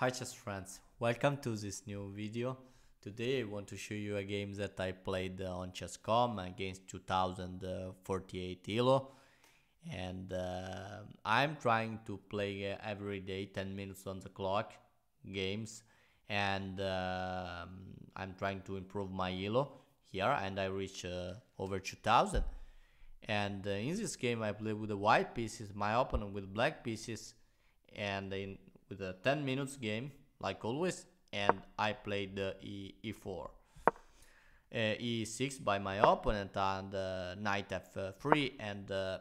Hi chess friends, welcome to this new video. Today I want to show you a game that I played uh, on chess.com against 2048 Elo and uh, I'm trying to play uh, every day 10 minutes on the clock games. And uh, I'm trying to improve my Elo here and I reach uh, over 2000 and uh, in this game I play with the white pieces my opponent with black pieces. And in with a 10 minutes game like always and I played the e, e4 uh, e6 by my opponent and uh, knight f3 and uh,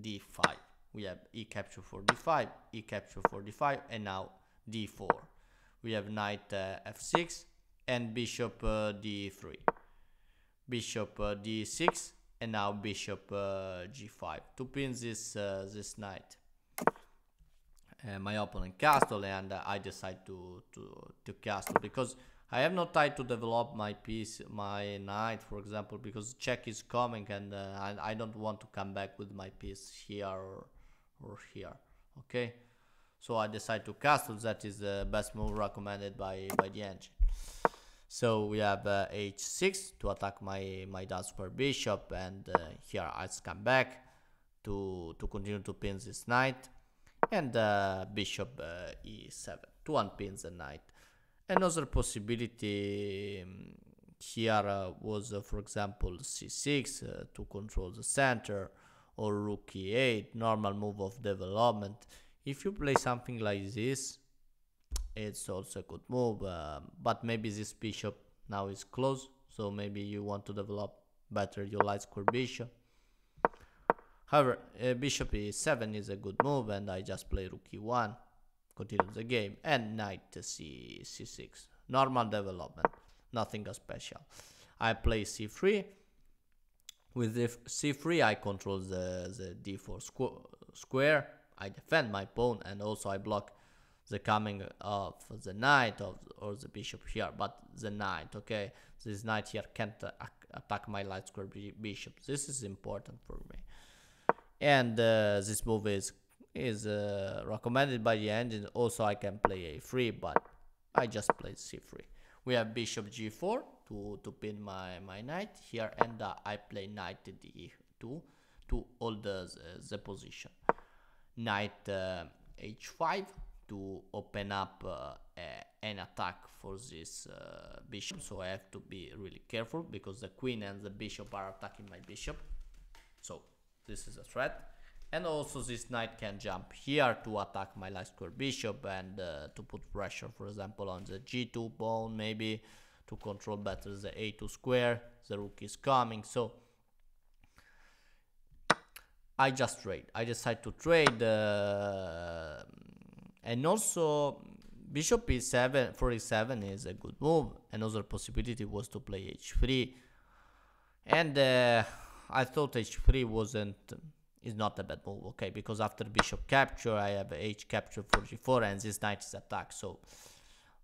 d5 we have e capture for d5 e capture for d5 and now d4 we have knight uh, f6 and bishop uh, d3 bishop uh, d6 and now bishop g5 to pin this this knight uh, my opponent castle and uh, I decide to, to, to castle because I have no time to develop my piece, my knight for example because check is coming and uh, I, I don't want to come back with my piece here or, or here okay? So I decide to castle. That is the best move recommended by, by the engine. So we have uh, h6 to attack my my down square bishop and uh, here I come back to to continue to pin this knight and uh, bishop uh, e7 to unpin the knight. Another possibility um, here uh, was, uh, for example, c6 uh, to control the center, or rook e8, normal move of development. If you play something like this, it's also a good move, uh, but maybe this bishop now is close, so maybe you want to develop better your light square bishop. However, uh, bishop e7 is a good move and I just play rook e1, continue the game, and knight c c6. Normal development, nothing special. I play c3. With c3 I control the, the d4 squ square, I defend my pawn and also I block the coming of the knight of, or the bishop here, but the knight, okay? This knight here can't uh, attack my light square bishop. This is important for me and uh, this move is is uh, recommended by the engine. Also I can play a3 but I just played c3 we have bishop g4 to to pin my my knight. Here and uh, I play knight d2 to hold the, the position. Knight h5 uh, to open up uh, an attack for this uh, bishop. So I have to be really careful because the queen and the bishop are attacking my bishop. So this is a threat. And also this knight can jump here to attack my light square bishop and uh, to put pressure for example on the g2 pawn maybe to control better the a2 square. The rook is coming. So I just trade. I decide to trade uh, and also bishop e7 47 is a good move. Another possibility was to play h3 and uh, I thought h3 wasn't is not a bad move, okay? Because after bishop capture, I have h capture for g4, and this knight is attacked. So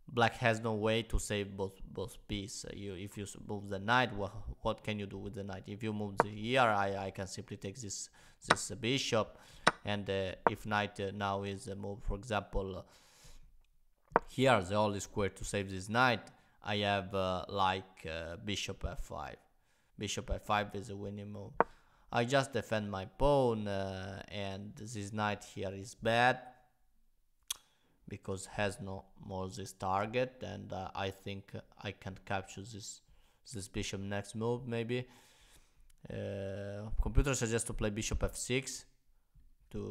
black has no way to save both both pieces. Uh, you if you move the knight, what what can you do with the knight? If you move the here, I I can simply take this this uh, bishop, and uh, if knight uh, now is a move, for example, here the only square to save this knight, I have uh, like uh, bishop f5 bishop f5 is a winning move. I just defend my pawn uh, and this knight here is bad because has no more this target and uh, I think I can capture this this bishop next move maybe. Uh, computer suggests to play bishop f6 to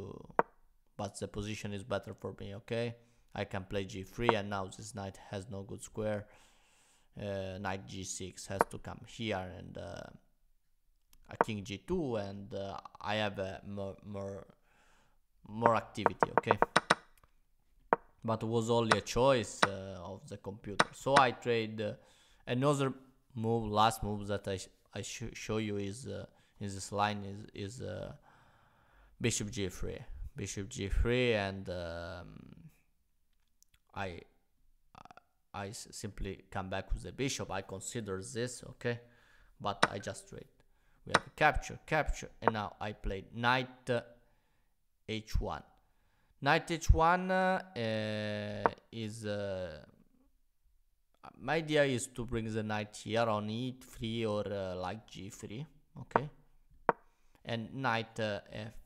but the position is better for me okay? I can play g3 and now this knight has no good square uh, knight g6 has to come here and uh, a king g2 and uh, I have more, more more activity okay? But it was only a choice uh, of the computer. So I trade uh, another move last move that I, sh I sh show you is uh, in this line is, is bishop g3 bishop g3 and um, I I simply come back with the bishop. I consider this, okay? But I just trade. We have a capture, capture, and now I play knight uh, h1. Knight h1 uh, is uh, my idea is to bring the knight here on e3 or uh, like g3 okay and knight uh,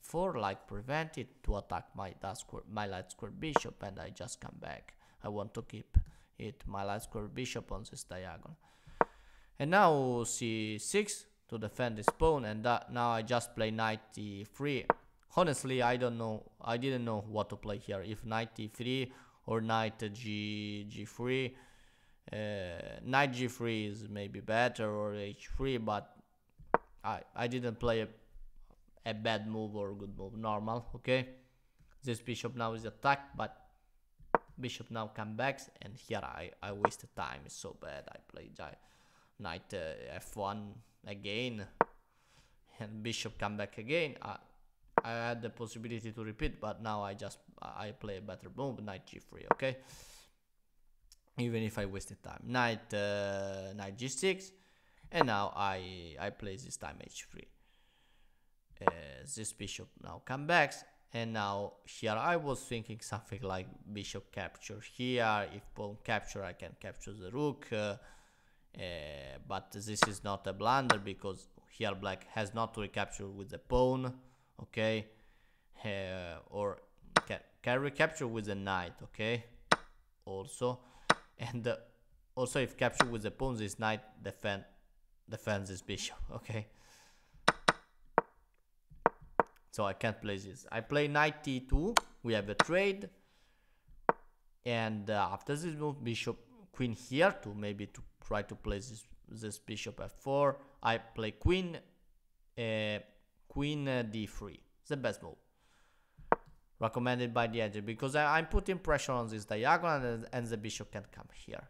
f4 like prevent it to attack my square my light square bishop and I just come back I want to keep it my light square bishop on this diagonal and now c6 to defend this pawn and that now I just play knight e3 honestly I don't know I didn't know what to play here. If knight e3 or knight g g3 uh, knight g3 is maybe better or h3 but I I didn't play a, a bad move or good move normal okay? This bishop now is attacked but bishop now come back and here I, I wasted time. It's so bad. I played knight uh, f1 again and bishop come back again. I, I had the possibility to repeat but now I just I play a better move knight g3 okay? Even if I wasted time. Knight uh, knight g6 and now I I play this time h3 uh, this bishop now come back and now here I was thinking something like bishop capture here. If pawn capture I can capture the rook uh, uh, but this is not a blunder because here black has not to recapture with the pawn okay? Uh, or can, can recapture with the knight okay? Also and uh, also if capture with the pawn this knight defend defends this bishop okay so I can't play this. I play knight d2 we have a trade. And uh, after this move bishop queen here to maybe to try to play this this bishop f4 I play queen uh, queen uh, d3 the best move. Recommended by the editor because I, am putting pressure on this diagonal and, and, the bishop can come here.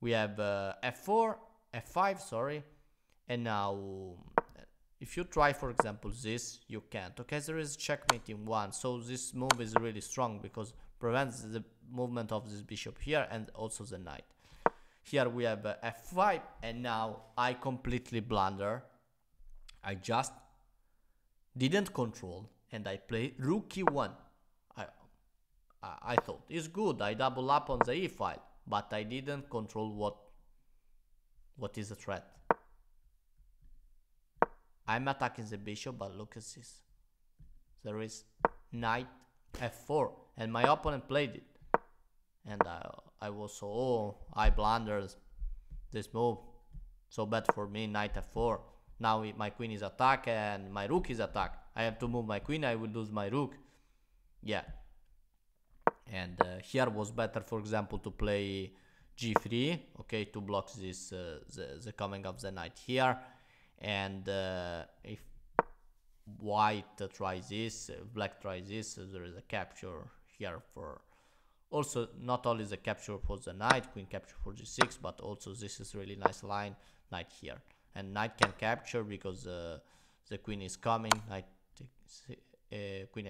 We have uh, f4 f5 sorry. And now if you try for example this you can't. Okay there is checkmate in one. So this move is really strong because prevents the movement of this bishop here and also the knight. Here we have uh, f5 and now I completely blunder. I just didn't control and I play rook e1 I, I, thought it's good I double up on the e file but I didn't control what what is the threat I'm attacking the bishop but look at this. There is knight f4 and my opponent played it. And I, I was so oh I blundered this move. So bad for me knight f4 now my queen is attacked and my rook is attacked. I have to move my queen I will lose my rook. Yeah. And uh, here was better for example to play g3 okay to block this uh, the, the coming of the knight here and uh, if white tries this black tries this there is a capture here for also not only the capture for the knight queen capture for g6 but also this is really nice line knight here. And knight can capture because uh, the queen is coming knight uh, queen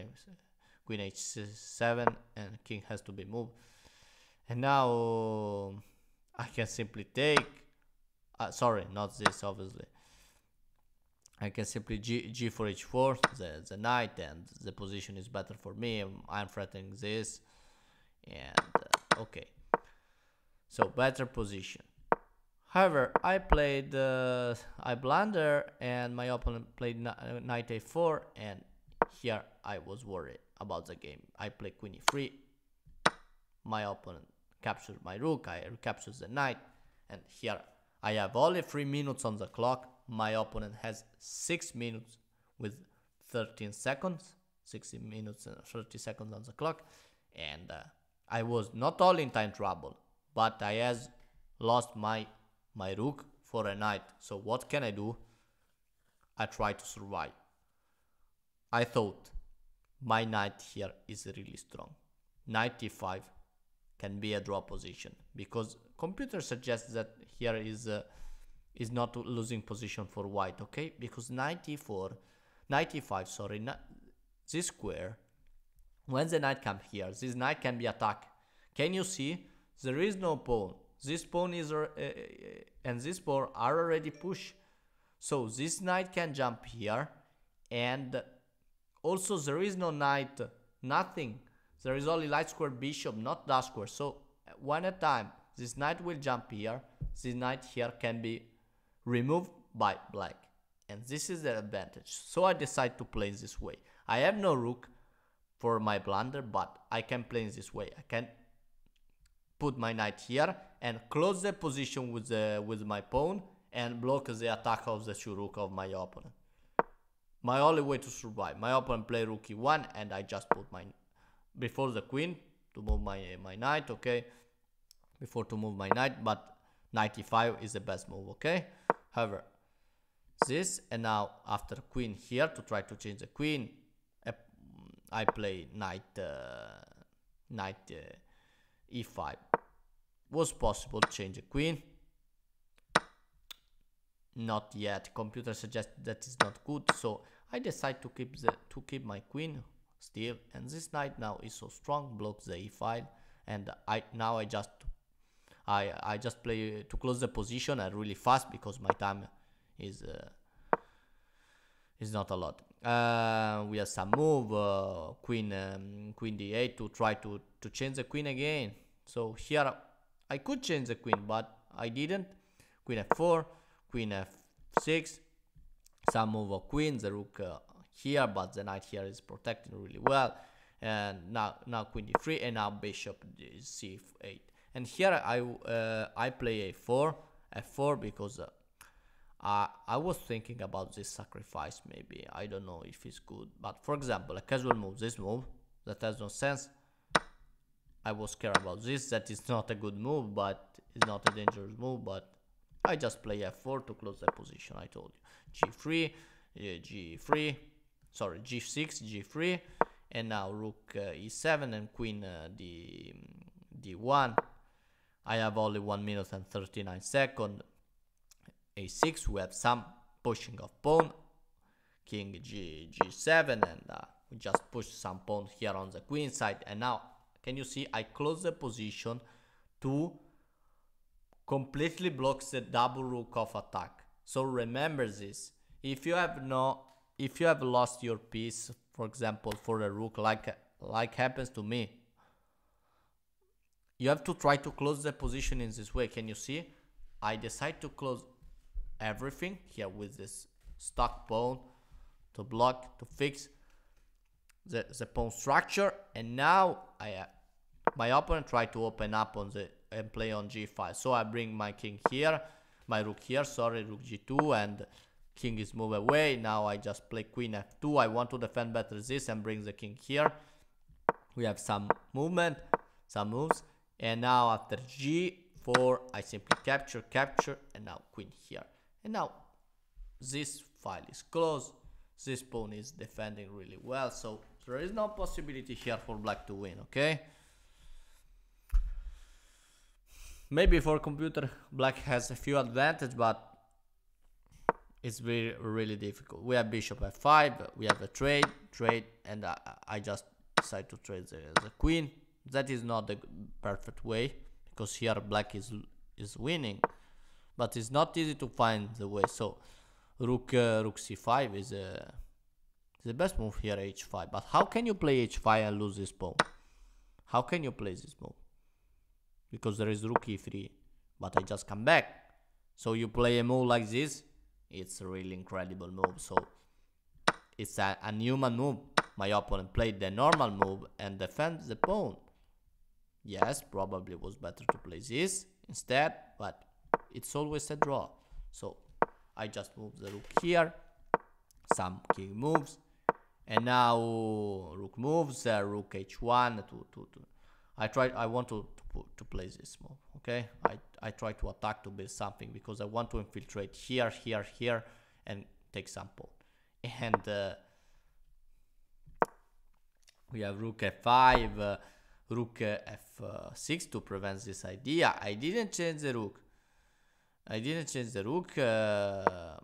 queen h7 and king has to be moved. And now I can simply take uh, sorry not this obviously I can simply G, G for H4, the, the knight, and the position is better for me. I'm threatening this, and uh, okay. So better position. However, I played, uh, I blunder, and my opponent played knight a4, and here I was worried about the game. I play queen e3, my opponent captures my rook, I captures the knight, and here I have only 3 minutes on the clock, my opponent has 6 minutes with 13 seconds 60 minutes and 30 seconds on the clock. And uh, I was not only in time trouble but I has lost my my rook for a knight so what can I do? I try to survive. I thought my knight here is really strong. Knight e5 can be a draw position because computer suggests that here is uh, is not losing position for white, okay? Because 94, 95, sorry, this square, when the knight comes here, this knight can be attacked. Can you see? There is no pawn. This pawn is, uh, and this pawn are already pushed. So this knight can jump here, and also there is no knight, nothing. there is only light square bishop, not dark square. So one at a time, this knight will jump here. This knight here can be removed by black. And this is the advantage. So I decide to play this way. I have no rook for my blunder, but I can play this way. I can put my knight here and close the position with the, with my pawn and block the attack of the rook of my opponent. My only way to survive. My opponent play rook e1 and I just put my before the queen to move my my knight, okay? Before to move my knight, but knight e5 is the best move, okay? However, this and now after queen here to try to change the queen, I play knight uh, knight uh, e5. Was possible to change the queen? Not yet. Computer suggests that is not good, so I decide to keep the to keep my queen still, and this knight now is so strong, blocks the e file, and I now I just I I just play to close the position and really fast because my time is uh, is not a lot. Uh, we have some move, uh, queen um, queen d8 to try to to change the queen again. So here I could change the queen, but I didn't. Queen f4, queen f6, some move of queen, the rook uh, here, but the knight here is protected really well. And now now queen d3 and now bishop c8. And here I uh, I play a4, f4 because uh, I I was thinking about this sacrifice maybe. I don't know if it's good, but for example, a casual move, this move that has no sense. I was scared about this. That is not a good move, but it's not a dangerous move. But I just play f4 to close the position. I told you g3, uh, g3, sorry g6, g3, and now rook uh, e7 and queen uh, d d1. I have only one minute and 39 seconds. a6. We have some pushing of pawn. King g g7 and uh, we just push some pawn here on the queen side and now can you see I close the position to completely blocks the double rook of attack. So remember this. If you have no if you have lost your piece, for example, for a rook like like happens to me, you have to try to close the position in this way. Can you see? I decide to close everything here with this stock pawn to block to fix the, the pawn structure. And now I uh, my opponent try to open up on the and play on g5 so I bring my king here my rook here sorry rook g2 and king is moved away. Now I just play queen f2 I want to defend better this and bring the king here. We have some movement some moves and now after g4 I simply capture capture and now queen here. And now this file is closed. This pawn is defending really well. So there is no possibility here for black to win okay? Maybe for computer black has a few advantage but it's very really difficult. We have bishop f5 we have a trade trade and I, I just decide to trade the, the queen that is not the perfect way because here black is is winning. But it's not easy to find the way. So rook uh, rook c5 is uh, the best move here h5 but how can you play h5 and lose this pawn? How can you play this move because there is rook e3 but I just come back. So you play a move like this it's a really incredible move. So it's a, a human move. My opponent played the normal move and defends the pawn yes probably was better to play this instead but it's always a draw. So I just move the rook here some king moves and now rook moves uh, rook h1 to, to, to I try I want to, to, to play this move okay? I, I try to attack to build something because I want to infiltrate here here here and take some pawn and uh, we have rook f5 uh, rook f6 to prevent this idea I didn't change the rook I didn't change the rook uh,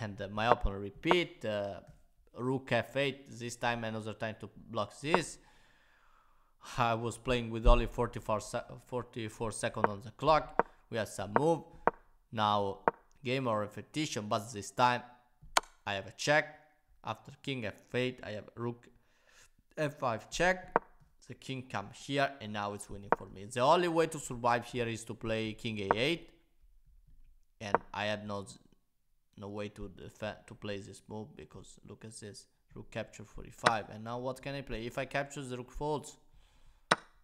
and my opponent repeat uh, rook f8 this time another time to block this I was playing with only 44, se 44 seconds on the clock. We have some move. Now game or repetition, but this time I have a check. After king f8, I have rook f5 check. The king come here and now it's winning for me. The only way to survive here is to play king a8 and i have no no way to defend to play this move because look at this. Rook capture 45 and now what can i play? If i capture the rook folds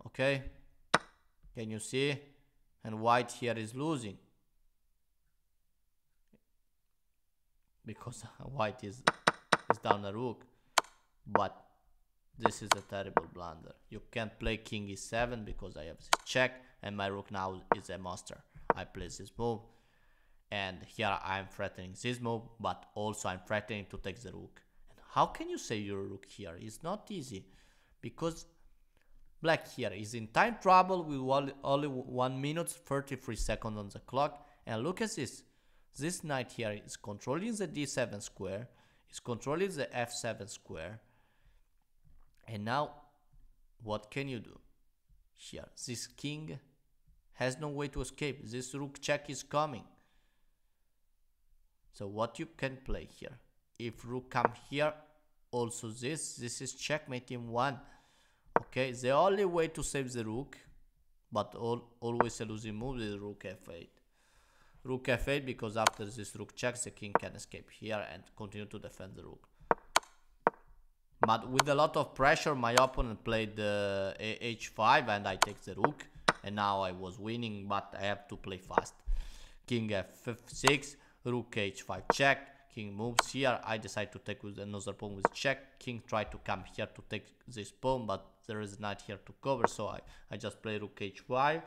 okay. Can you see? And white here is losing. Because white is is down a rook. But this is a terrible blunder. You can't play king e7 because I have this check and my rook now is a monster. I play this move and here I'm threatening this move but also I'm threatening to take the rook. And how can you save your rook here? It's not easy because black here is in time trouble with only 1 minute 33 seconds on the clock and look at this. This knight here is controlling the d7 square, is controlling the f7 square and now, what can you do? Here, this king has no way to escape. This rook check is coming. So what you can play here? If rook come here, also this, this is checkmate in one. Okay, the only way to save the rook, but all, always a losing move is rook f8. Rook f8 because after this rook checks, the king can escape here and continue to defend the rook. But with a lot of pressure, my opponent played uh, h5 and I take the rook. And now I was winning, but I have to play fast. King f6, rook h5 check, king moves here. I decide to take with another pawn with check. King try to come here to take this pawn, but there is knight here to cover, so I, I just play rook h5.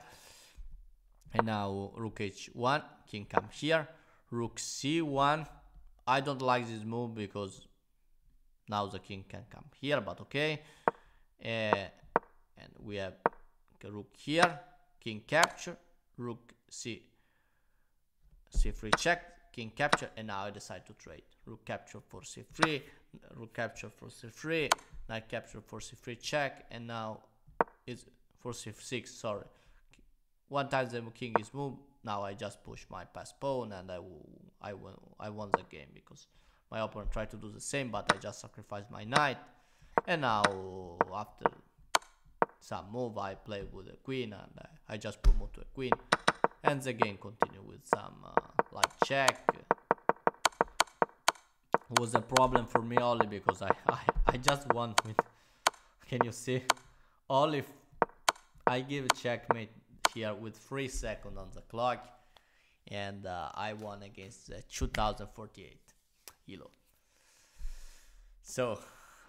And now rook h1, king come here, rook c1. I don't like this move because now the king can come here but okay. Uh, and we have rook here king capture rook c c3 check king capture and now i decide to trade. Rook capture for c3 rook capture for c3 knight capture for c3 check and now it's for c6 sorry. One time the king is moved now i just push my pass pawn and i will, i won i won the game because my opponent tried to do the same, but I just sacrificed my knight. And now, after some move, I play with a queen, and I, I just promote to a queen. And the game continue with some, uh, like, check. It was a problem for me only because I, I, I just won with, can you see? Only if I give a checkmate here with 3 seconds on the clock and uh, I won against uh, 2048 so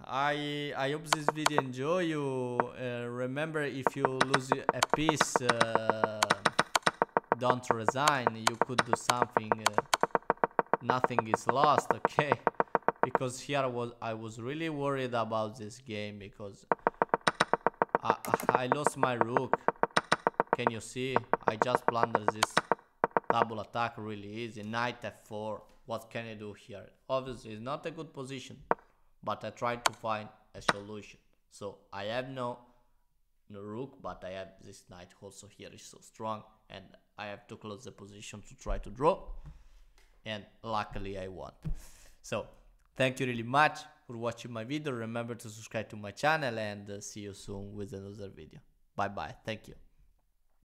i i hope this video enjoy you. Uh, remember if you lose a piece uh, don't resign. You could do something uh, nothing is lost okay? Because here was i was really worried about this game because i i lost my rook. Can you see? I just blundered this double attack really easy. Knight f4 what can I do here? Obviously, it's not a good position, but I tried to find a solution. So I have no, no rook, but I have this knight also here is so strong, and I have to close the position to try to draw, and luckily I won. So thank you really much for watching my video. Remember to subscribe to my channel and uh, see you soon with another video. Bye bye. Thank you.